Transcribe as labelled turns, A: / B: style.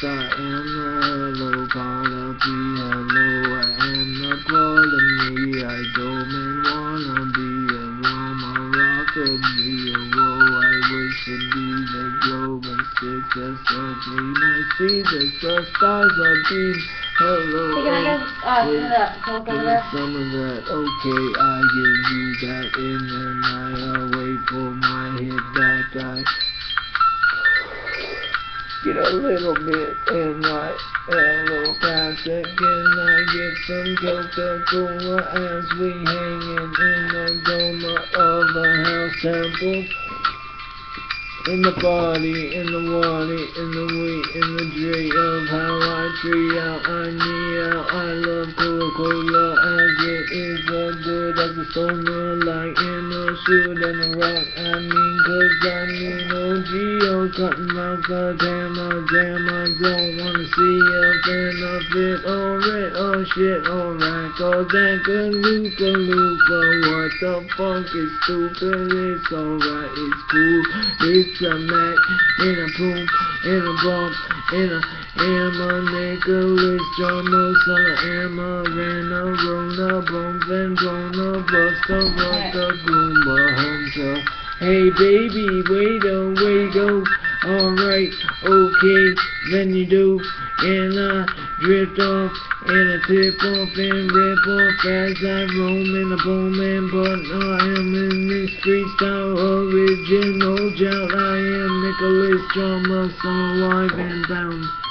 A: I am the hello caller, be hello, I am the me, I don't mean wanna be a Roma rocker, be a I wish to be the globe and success of me, I see the stars are being hello.
B: Ah, na, sama ka
A: Give
B: na.
A: some of that, okay, I give you that in and I uh, wait for my hit back, I get a little bit and I a little fast again, I get some Coca-Cola as we hanging in the dome of a house temple. In the party, in the water, in the wheat, in the tree of how I treat out, I need out, I love Coca-Cola. As it is as good as a stoner, like in a shoot and a rock, I mean, cause I mean, OG, oh, cutting out the damn, oh, damn, I don't wanna see in a fit, oh, red, oh, shit, alright, cause that good looper, looper, what the fuck is stupid, it's alright, it's cool, it's a Mac, in a boom, in a bump, in a hammer, Nicholas drummer, son of hammer, ran a roller, bump and blown a buster, rock a goomba hunter. Hey baby, wait a wait go, alright, okay, then you do, and I drift off, and I tip off and rip off as I roam in the boom but I am in this street style original jout, I am Nicholas Drummer, so alive and bound.